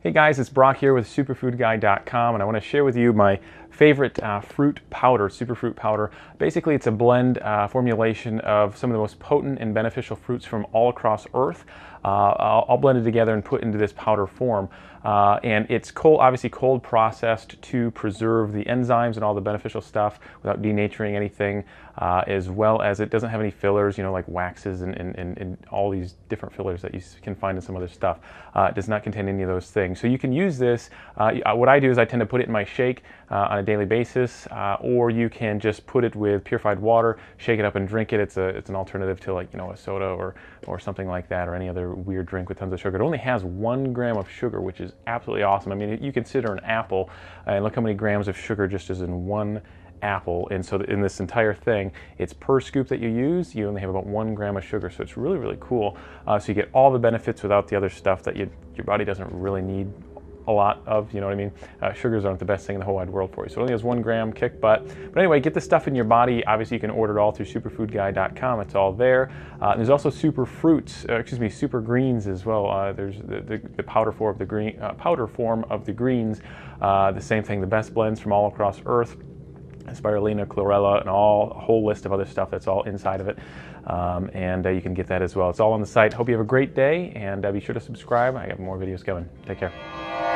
Hey guys, it's Brock here with superfoodguy.com and I want to share with you my favorite uh, fruit powder, superfruit powder. Basically, it's a blend uh, formulation of some of the most potent and beneficial fruits from all across Earth. Uh, I'll, I'll, blend it together and put into this powder form. Uh, and it's cold, obviously cold processed to preserve the enzymes and all the beneficial stuff without denaturing anything, uh, as well as it doesn't have any fillers, you know, like waxes and, and, and, and all these different fillers that you can find in some other stuff. Uh, it does not contain any of those things. So you can use this. what I do is I tend to put it in my shake on a daily basis, uh, or you can just put it with purified water, shake it up and drink it. It's a it's an alternative to like you know a soda or or something like that, or any other weird drink with tons of sugar. It only has one gram of sugar, which is absolutely awesome. I mean, you consider an apple, and look how many grams of sugar just is in one apple. And so in this entire thing, it's per scoop that you use, you only have about one gram of sugar. So it's really, really cool. Uh, so you get all the benefits without the other stuff that you, your body doesn't really need a lot of, you know what I mean? Uh, sugars aren't the best thing in the whole wide world for you. So it only has one gram kick butt. But anyway, get the stuff in your body. Obviously, you can order it all through superfoodguy.com. It's all there. Uh, there's also super fruits, uh, excuse me, super greens as well. Uh, there's the, the, the, powder form of the green, uh, powder form of the greens. Uh, the same thing, the best blends from all across Earth spirulina, chlorella, and all a whole list of other stuff that's all inside of it. Um, and uh, you can get that as well. It's all on the site. Hope you have a great day, and uh, be sure to subscribe. I have more videos coming. Take care.